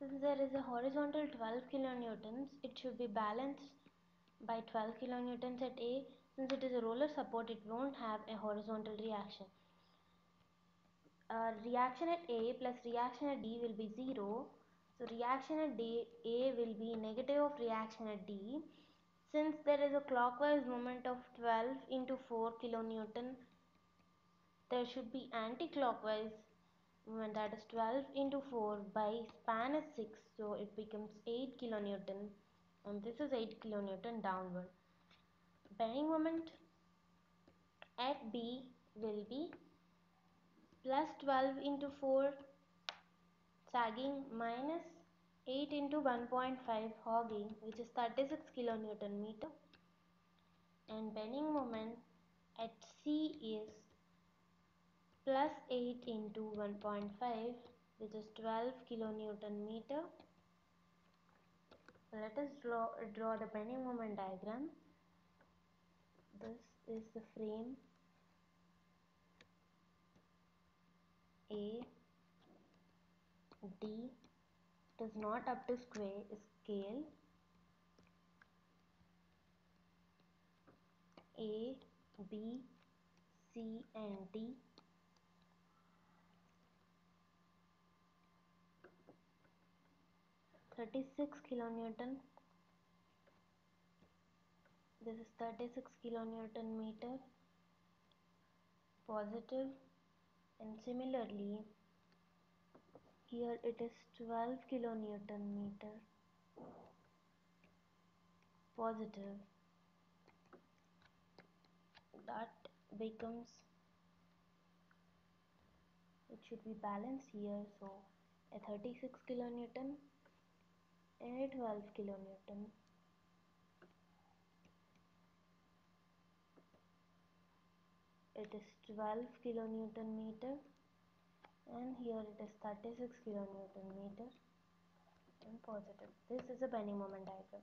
Since there is a horizontal 12 kilonewtons, it should be balanced by 12 kilonewtons at A. Since it is a roller support, it won't have a horizontal reaction. Uh, reaction at A plus reaction at D will be 0. So reaction at D, A will be negative of reaction at D. Since there is a clockwise moment of 12 into 4 kilonewton, there should be anti-clockwise moment that is 12 into 4 by span is 6 so it becomes 8 kilonewton and this is 8 kilonewton downward. Bending moment at B will be plus 12 into 4 sagging minus 8 into 1.5 hogging which is 36 kilonewton meter and bending moment at C is plus 8 into 1.5 which is 12 kilonewton meter. Let us draw, draw the bending moment diagram. This is the frame A, D does not up to square scale A, B, C and D 36 kilonewton. This is 36 kilonewton meter. Positive. And similarly here it is 12 kilonewton meter. Positive. That becomes it should be balanced here. So a 36 kilonewton and 12 kilonewton it is 12 kilonewton meter and here it is 36 kilonewton meter. And positive. This is a bending moment diagram